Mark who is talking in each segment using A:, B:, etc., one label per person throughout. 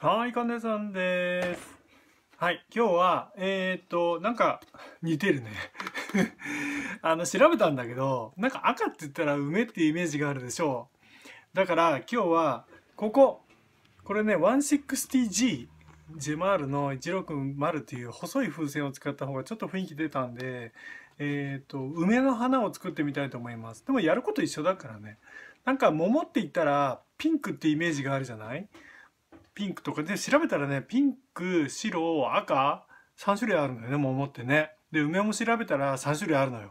A: はい、かねさんです。はい、今日は、えー、っと、なんか、似てるね。あの、調べたんだけど、なんか赤って言ったら梅っていうイメージがあるでしょう。だから、今日は、ここ、これね、160G、ジェマールの160っていう細い風船を使った方がちょっと雰囲気出たんで、えー、っと、梅の花を作ってみたいと思います。でもやること一緒だからね。なんか桃って言ったら、ピンクってイメージがあるじゃない？ピンクとか。で調べたらねピンク白赤3種類あるのよね桃ってね。で梅も調べたら3種類あるのよ。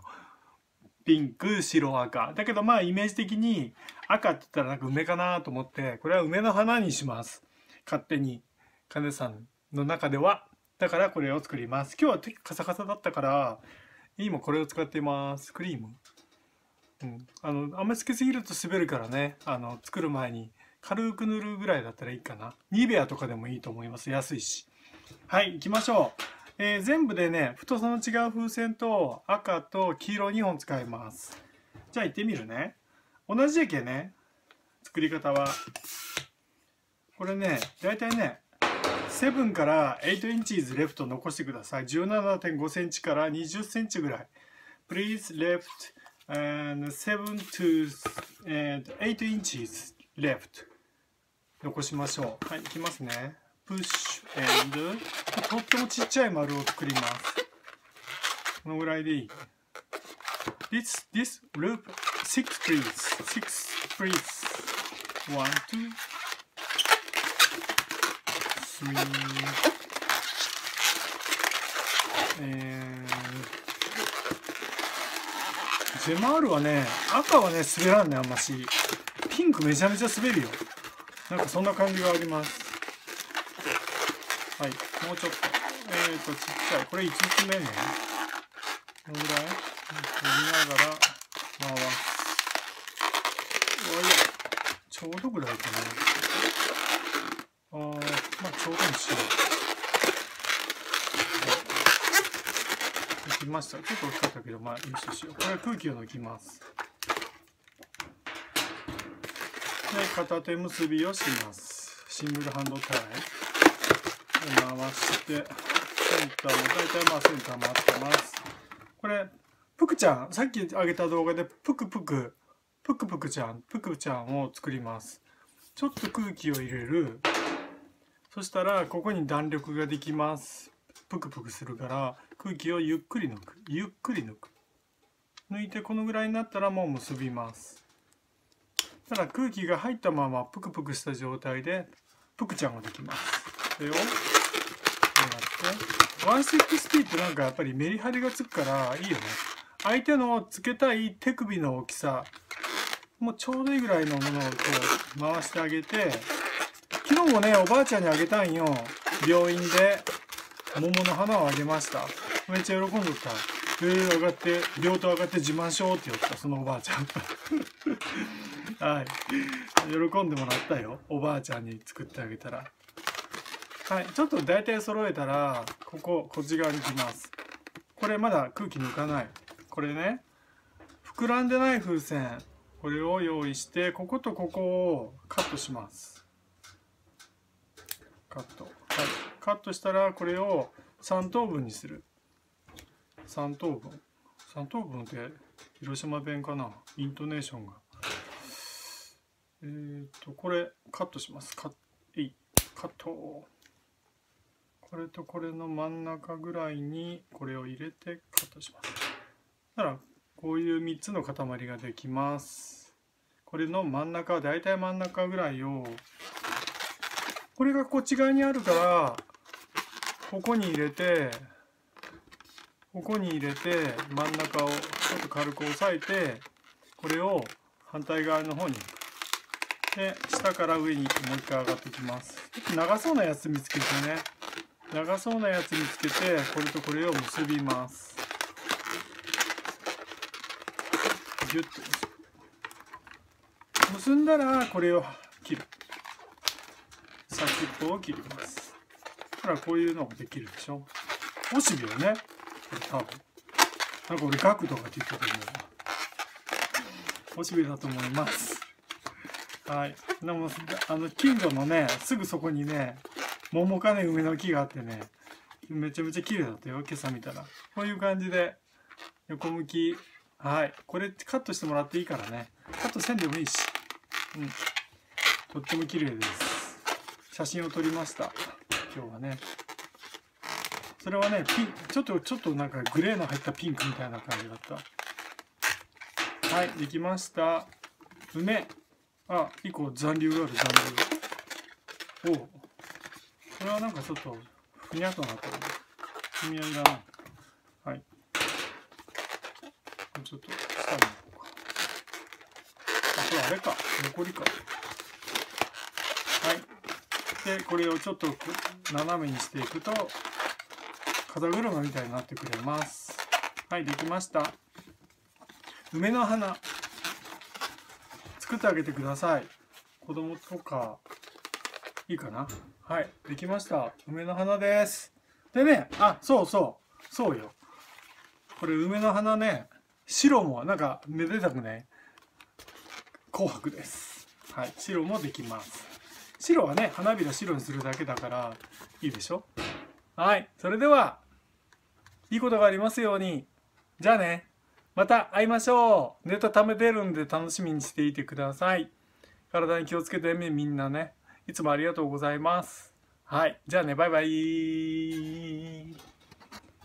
A: ピンク白赤。だけどまあイメージ的に赤って言ったらなんか梅かなと思ってこれは梅の花にします。勝手に。金さんの中では。だからこれを作ります。今日は手カサカサだったから今これを使っています。クリーム。うん、あのあんまりつけすぎると滑るからね。あの作る前に軽く塗るぐらいだったらいいかな。ニベアとかでもいいと思います。安いし。はい、行きましょう。えー全部でね、太さの違う風船と赤と黄色2本使います。じゃあ行ってみるね。同じやけね。作り方は。これね、だいたいね、7から8インチーズレフト残してください。17.5センチから20センチぐらい。Please left and 7 to 8 inches left 残しましょう。はい。行きますね。push and とってもちっちゃい丸を作ります。このぐらいでいい。this, this loop six trees. six trees. one two えー、ジェマールはね赤はね滑らんねあんまし。ピンクめちゃめちゃ滑るよ。なんかそんな感じがあります。はいもうちょっと。えーとちっちゃい。これ5つ目ね。このぐらい？見ながら回す。おいちょうどぐらいかなあーまあちょうどにしよう。抜きました。結構大きかったけどまあいいししよう。これは空気を抜きますで片手結びをしますシングルハンドタイで回してセンターも大体まあセンター回ってますこれぷくちゃんさっき上げた動画でぷくぷくぷくぷくちゃんぷくちゃんを作りますちょっと空気を入れるそしたらここに弾力ができますぷくぷくするから空気をゆっくり抜くゆっくり抜く抜いてこのぐらいになったらもう結びますただ空気が入ったままプクプクした状態でプクちゃんができます。これをこうやって。160ってなんかやっぱりメリハリがつくからいいよね。相手のつけたい手首の大きさもうちょうどいいぐらいのものをこう回してあげて昨日もねおばあちゃんにあげたんよ。病院で桃の花をあげました。めっちゃ喜んどった。えー、上がって両手上がって自慢しようって言ったそのおばあちゃん。はい。喜んでもらったよ。おばあちゃんに作ってあげたら。はい。ちょっと大体揃えたらこここっち側に来ます。これまだ空気抜かない。これね膨らんでない風船。これを用意してこことここをカットします。カット。はい。カットしたらこれを3等分にする。3等分。3等分って広島弁かな？イントネーションが。えー、とこれカットします。カッえいカット。これとこれの真ん中ぐらいにこれを入れてカットします。だからこういう3つの塊ができます。これの真ん中だいたい真ん中ぐらいをこれがこっち側にあるからここに入れてここに入れて真ん中をちょっと軽く押さえてこれを反対側の方に。で下から上にもう一回上がってきます。ちょっと長そうなやつ見つけてね。長そうなやつ見つけてこれとこれを結びます。ギュッと。結んだらこれを切る。先っぽを切ります。ほらこういうのができるでしょ。おしべよね。多分なんか俺ガクとかって言ってたと思うわおしべだと思います。はい。でもあの近所のねすぐそこにね桃かね梅の木があってねめちゃめちゃ綺麗だったよ今朝見たら。こういう感じで横向き。はい。これカットしてもらっていいからね。カットせんでもいいし。うん。とっても綺麗です。写真を撮りました。今日はね。それはねピンちょっとちょっとなんかグレーの入ったピンクみたいな感じだった。はいできました。梅。あ一個残留がある残留。おおこれはなんかちょっとふにゃっとなってる意味合いだな。はい。ちょっと下にこうか。あこれあれか。残りか。はい。でこれをちょっと斜めにしていくと風車みたいになってくれます。はいできました。梅の花。作ってあげてください。子供とかいいかな。はいできました。梅の花です。でねあそうそう。そうよ。これ梅の花ね白もなんかめでたくね紅白です。はい白もできます。白はね花びら白にするだけだからいいでしょ。はい。それではいいことがありますように。じゃあね。また会いましょう。ネタ貯めてるんで楽しみにしていてください。体に気をつけてみんなね。いつもありがとうございます。はい。じゃあねバイバイ。